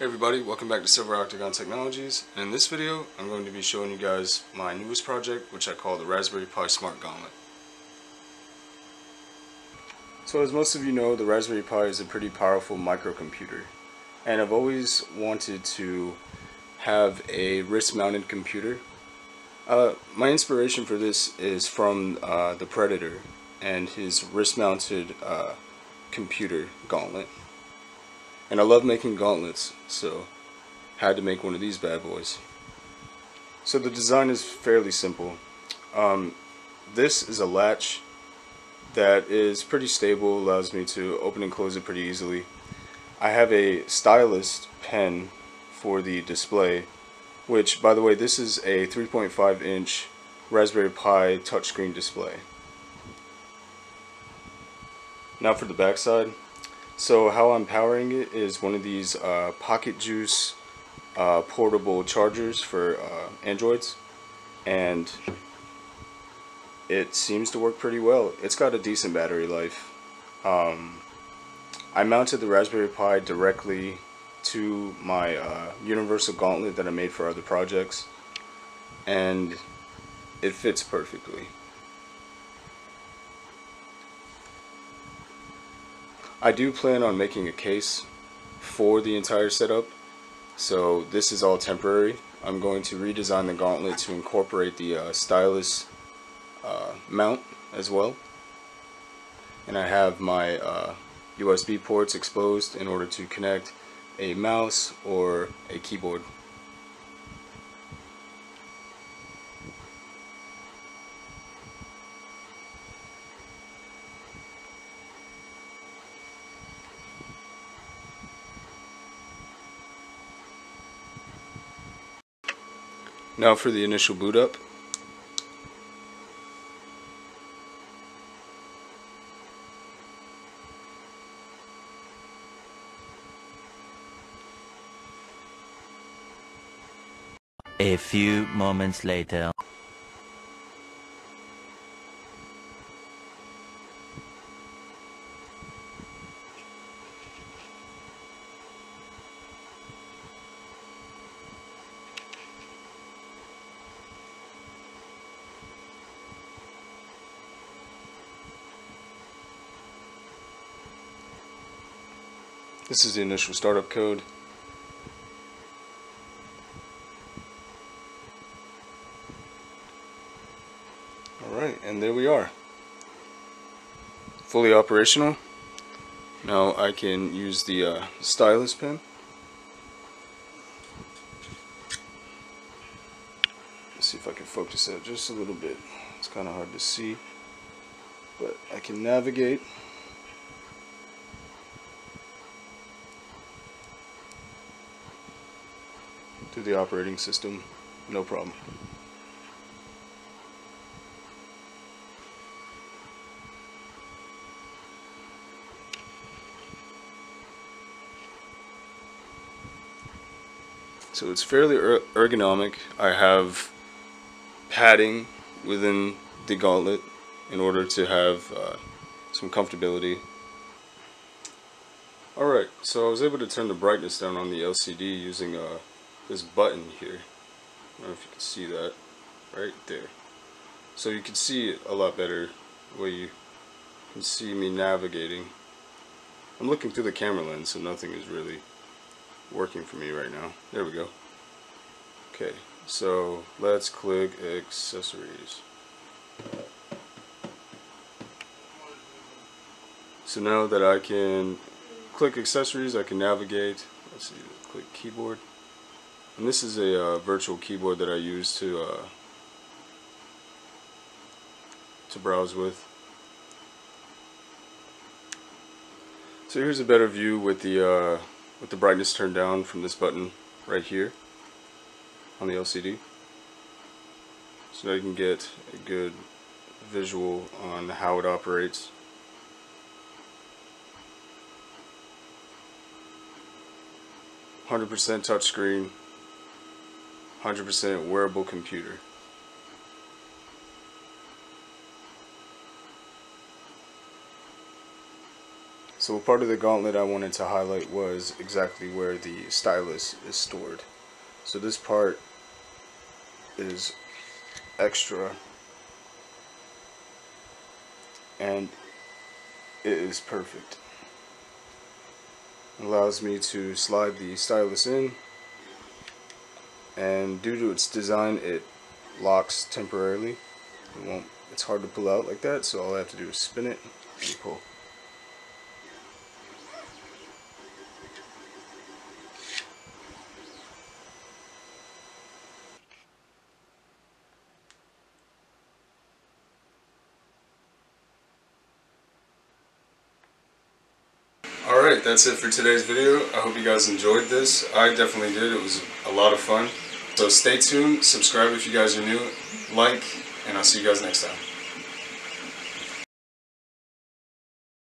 Hey everybody, welcome back to Silver Octagon Technologies. And in this video, I'm going to be showing you guys my newest project, which I call the Raspberry Pi Smart Gauntlet. So as most of you know, the Raspberry Pi is a pretty powerful microcomputer. And I've always wanted to have a wrist-mounted computer. Uh, my inspiration for this is from uh, the Predator and his wrist-mounted uh, computer gauntlet. And I love making gauntlets, so had to make one of these bad boys. So the design is fairly simple. Um, this is a latch that is pretty stable, allows me to open and close it pretty easily. I have a stylus pen for the display, which by the way this is a 3.5 inch Raspberry Pi touchscreen display. Now for the backside, so how I'm powering it is one of these uh, Pocket Juice uh, portable chargers for uh, Androids and it seems to work pretty well. It's got a decent battery life. Um, I mounted the Raspberry Pi directly to my uh, universal gauntlet that I made for other projects and it fits perfectly. I do plan on making a case for the entire setup so this is all temporary. I'm going to redesign the gauntlet to incorporate the uh, stylus uh, mount as well. And I have my uh, USB ports exposed in order to connect a mouse or a keyboard Now for the initial boot up. A few moments later. This is the initial startup code. Alright, and there we are. Fully operational. Now I can use the uh, stylus pen. Let's see if I can focus that just a little bit. It's kind of hard to see, but I can navigate. To the operating system, no problem. So it's fairly er ergonomic. I have padding within the gauntlet in order to have uh, some comfortability. Alright, so I was able to turn the brightness down on the LCD using a this button here. I don't know if you can see that right there. So you can see it a lot better way you can see me navigating. I'm looking through the camera lens so nothing is really working for me right now. There we go. Okay, so let's click accessories. So now that I can click accessories, I can navigate. Let's see, click keyboard. And this is a uh, virtual keyboard that I use to uh, to browse with. So here's a better view with the uh, with the brightness turned down from this button right here on the LCD. So that you can get a good visual on how it operates. Hundred percent touchscreen, 100% wearable computer. So part of the gauntlet I wanted to highlight was exactly where the stylus is stored. So this part is extra and it is perfect. It allows me to slide the stylus in and due to its design it locks temporarily. It won't it's hard to pull out like that so all I have to do is spin it and pull. Alright, that's it for today's video. I hope you guys enjoyed this. I definitely did. It was a lot of fun. So stay tuned, subscribe if you guys are new, like, and I'll see you guys next time.